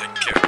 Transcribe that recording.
Take care.